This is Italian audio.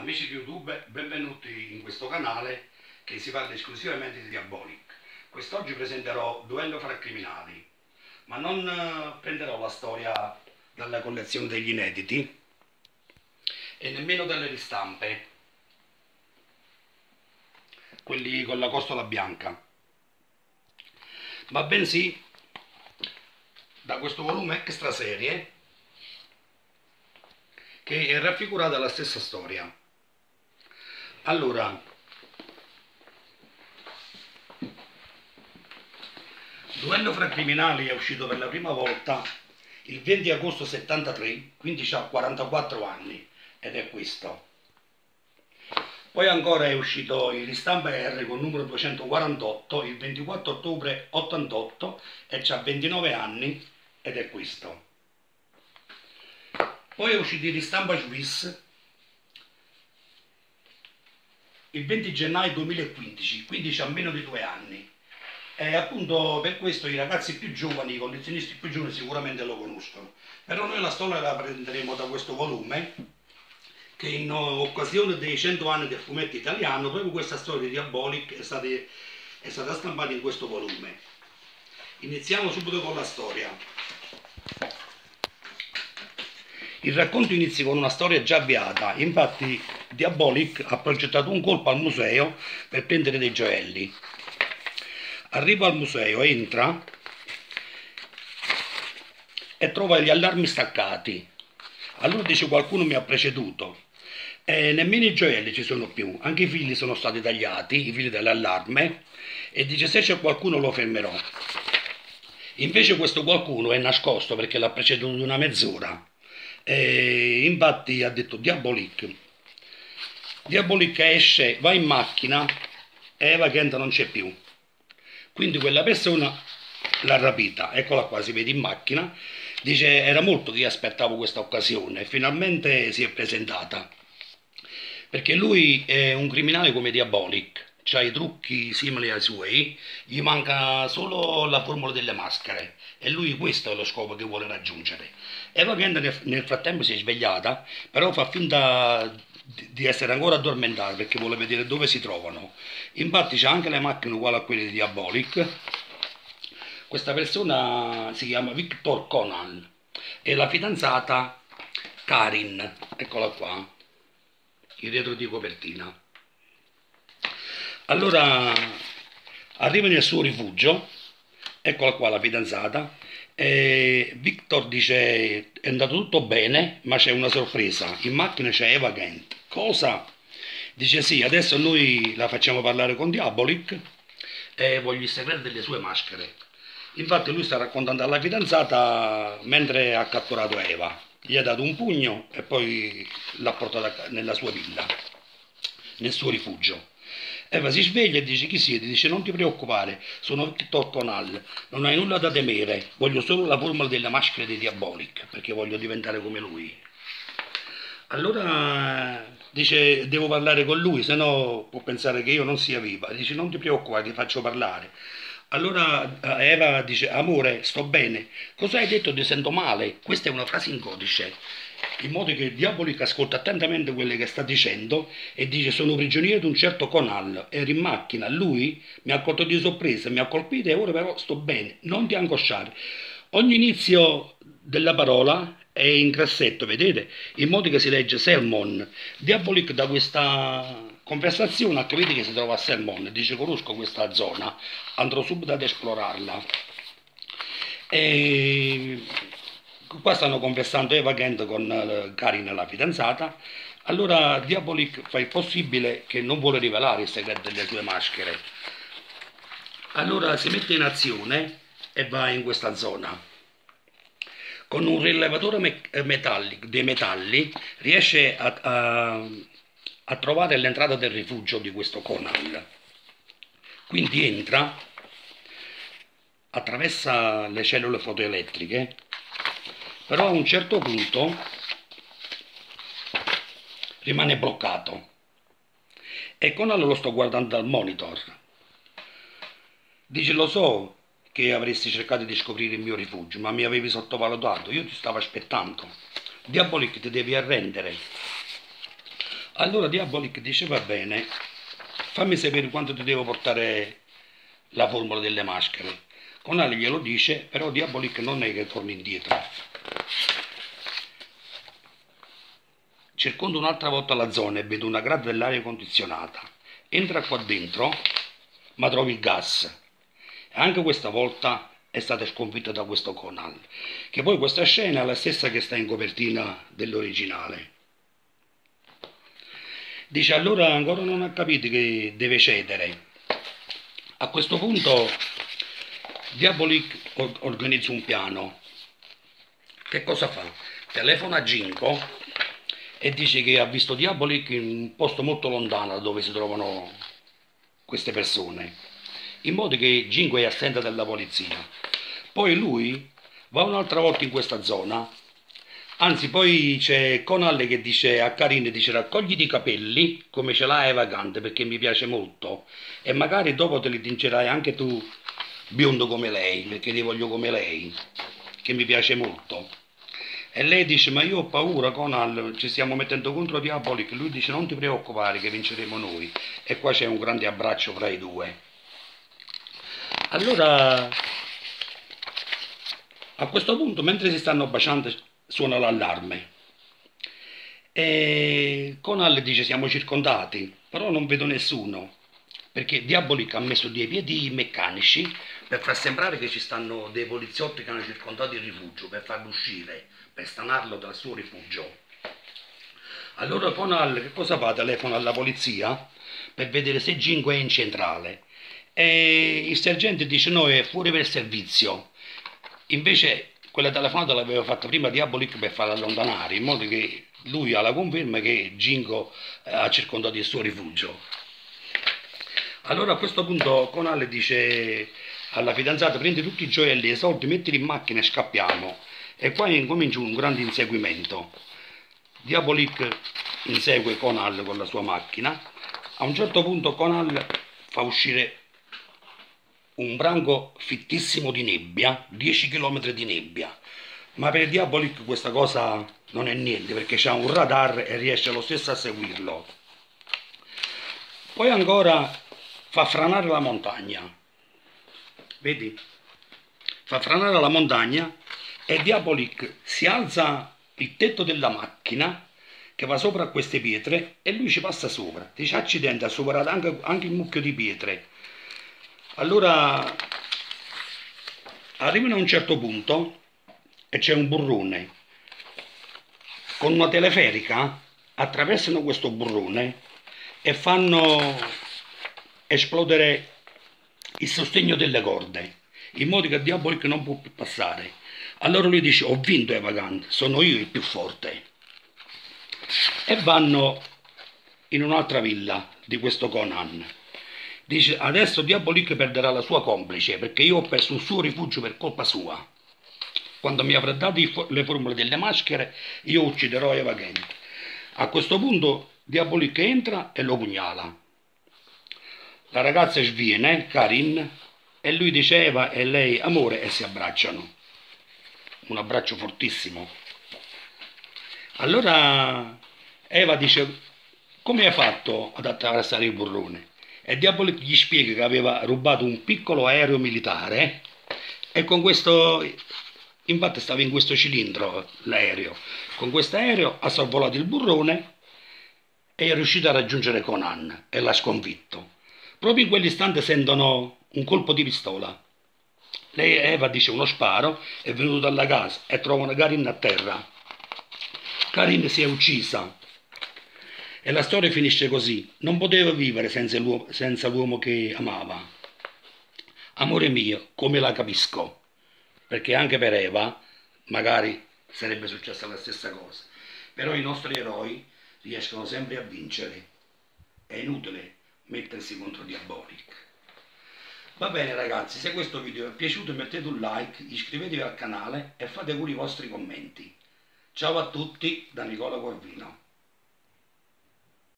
Amici di YouTube, benvenuti in questo canale che si parla esclusivamente di Diabolic. Quest'oggi presenterò Duello fra criminali, ma non eh, prenderò la storia dalla collezione degli inediti e nemmeno dalle ristampe, quelli con la costola bianca, ma bensì da questo volume extra serie che è raffigurata la stessa storia. Allora, Duello fra criminali è uscito per la prima volta il 20 agosto 73, quindi ha 44 anni ed è questo. Poi ancora è uscito il ristampa R con numero 248 il 24 ottobre 88 e ha 29 anni ed è questo. Poi è uscito il ristampa Swiss il 20 gennaio 2015, quindi c'ha meno di due anni. E appunto per questo i ragazzi più giovani, i collezionisti più giovani sicuramente lo conoscono. Però noi la storia la prenderemo da questo volume, che in occasione dei 100 anni del fumetto italiano, proprio questa storia di Diabolic è stata, è stata stampata in questo volume. Iniziamo subito con la storia. Il racconto inizia con una storia già avviata, infatti Diabolic ha progettato un colpo al museo per prendere dei gioielli. Arriva al museo, entra e trova gli allarmi staccati. Allora dice qualcuno mi ha preceduto. E nemmeno i gioielli ci sono più, anche i fili sono stati tagliati, i fili dell'allarme, e dice se c'è qualcuno lo fermerò. Invece questo qualcuno è nascosto perché l'ha preceduto una mezz'ora e infatti ha detto Diabolic. Diabolic esce, va in macchina e Eva Kent non c'è più. Quindi quella persona l'ha rapita, eccola qua, si vede in macchina, dice era molto che aspettavo questa occasione finalmente si è presentata. Perché lui è un criminale come Diabolic, ha i trucchi simili ai suoi, gli manca solo la formula delle maschere e lui questo è lo scopo che vuole raggiungere. Eva Kent nel, nel frattempo si è svegliata, però fa finta di essere ancora addormentata perché vuole vedere dove si trovano. Infatti c'è anche le macchine uguali a quelle di Diabolic. Questa persona si chiama Victor Conan e la fidanzata Karin, eccola qua, il retro di copertina. Allora arriva nel suo rifugio, eccola qua la fidanzata, e Victor dice è andato tutto bene, ma c'è una sorpresa, in macchina c'è Eva Kent. Cosa? Dice sì, adesso noi la facciamo parlare con Diabolic e voglio il segreto delle sue maschere. Infatti lui sta raccontando alla fidanzata mentre ha catturato Eva. Gli ha dato un pugno e poi l'ha portata nella sua villa, nel suo rifugio. Eva si sveglia e dice chi siete? Dice non ti preoccupare, sono Victor Conal, non hai nulla da temere, voglio solo la formula della maschera di Diabolic, perché voglio diventare come lui. Allora dice devo parlare con lui, se no può pensare che io non sia viva. Dice non ti preoccupare, ti faccio parlare. Allora eh, Eva dice amore, sto bene. Cosa hai detto? Ti sento male. Questa è una frase in codice in modo che Diabolic ascolta attentamente quello che sta dicendo e dice sono prigioniero di un certo Conal, ero in macchina, lui mi ha colto di sorpresa, mi ha colpito e ora però sto bene, non ti angosciare. Ogni inizio della parola è in grassetto, vedete? In modo che si legge sermon. Diabolic da questa conversazione capito che si trova a sermon, dice conosco questa zona, andrò subito ad esplorarla. E qua stanno confessando Eva Kent con eh, Karin, la fidanzata. Allora Diabolic fa il possibile che non vuole rivelare il segreto delle sue maschere. Allora si mette in azione e va in questa zona. Con un rilevatore me eh, metallico, dei metalli riesce a, a, a trovare l'entrata del rifugio di questo Conan. Quindi entra, attraversa le cellule fotoelettriche però a un certo punto rimane bloccato. E Conan lo sto guardando dal monitor. Dice lo so che avresti cercato di scoprire il mio rifugio ma mi avevi sottovalutato. Io ti stavo aspettando. Diabolic ti devi arrendere Allora Diabolic dice va bene, fammi sapere quanto ti devo portare la formula delle maschere. Conale glielo dice, però Diabolic non è che torna indietro. Circonda un'altra volta la zona e vedo una grada dell'aria condizionata. Entra qua dentro, ma trovi il gas. Anche questa volta è stata sconfitta da questo Conal. Che poi questa scena è la stessa che sta in copertina dell'originale. Dice allora ancora non ha capito che deve cedere. A questo punto Diabolic organizza un piano. Che cosa fa? Telefona a Ginko e dice che ha visto Diabolic in un posto molto lontano da dove si trovano queste persone, in modo che Ginko è assente dalla polizia. Poi lui va un'altra volta in questa zona Anzi, poi c'è Conalle che dice a Karin, dice raccogliti i capelli come ce l'hai vagante perché mi piace molto e magari dopo te li tingerai anche tu biondo come lei perché li voglio come lei, che mi piace molto. E lei dice ma io ho paura Conal, ci stiamo mettendo contro Diabolic, lui dice non ti preoccupare che vinceremo noi e qua c'è un grande abbraccio fra i due. Allora a questo punto mentre si stanno baciando suona l'allarme. E Conal dice siamo circondati, però non vedo nessuno, perché Diabolic ha messo dei piedi meccanici per far sembrare che ci stanno dei poliziotti che hanno circondato il rifugio, per farlo uscire, per stanarlo dal suo rifugio. Allora Conal che cosa fa? Telefona alla polizia per vedere se Gingo è in centrale. E il sergente dice no, è fuori per servizio. Invece quella telefonata l'aveva fatta prima Diabolic per farla allontanare, in modo che lui ha la conferma che Gingo eh, ha circondato il suo rifugio. Allora a questo punto Conale dice alla fidanzata prendi tutti i gioielli e i soldi, mettili in macchina e scappiamo. E qua incomincia un grande inseguimento. Diabolic insegue Conal con la sua macchina. A un certo punto Conal fa uscire un branco fittissimo di nebbia, 10 km di nebbia, ma per Diabolic questa cosa non è niente perché c'ha un radar e riesce lo stesso a seguirlo. Poi ancora fa franare la montagna, vedi? Fa franare la montagna e Diabolic si alza il tetto della macchina che va sopra queste pietre e lui ci passa sopra. Dice accidente, ha superato anche, anche il mucchio di pietre allora arrivano a un certo punto e c'è un burrone. Con una teleferica attraversano questo burrone e fanno esplodere il sostegno delle corde, in modo che Diabolic non può più passare. Allora lui dice, ho vinto Evagant, sono io il più forte. E vanno in un'altra villa di questo Conan. Dice adesso Diabolic perderà la sua complice perché io ho perso un suo rifugio per colpa sua. Quando mi avrà dato le formule delle maschere io ucciderò Eva Gent. A questo punto Diabolic entra e lo pugnala. La ragazza sviene, Karin, e lui dice Eva e lei amore e si abbracciano. Un abbraccio fortissimo. Allora Eva dice come hai fatto ad attraversare il burrone? E Diabolic gli spiega che aveva rubato un piccolo aereo militare e con questo infatti stava in questo cilindro l'aereo. Con questo aereo ha sorvolato il burrone e è riuscito a raggiungere Conan e l'ha sconfitto. Proprio in quell'istante sentono un colpo di pistola. Lei Eva dice uno sparo è venuto dalla casa e trovano Karin a terra. Karin si è uccisa e la storia finisce così. Non poteva vivere senza l'uomo, senza l'uomo che amava. Amore mio, come la capisco? Perché anche per Eva magari sarebbe successa la stessa cosa. Però i nostri eroi riescono sempre a vincere. È inutile mettersi contro Diabolic. Va bene ragazzi, se questo video vi è piaciuto mettete un like, iscrivetevi al canale e fate pure i vostri commenti. Ciao a tutti da Nicola Corvino.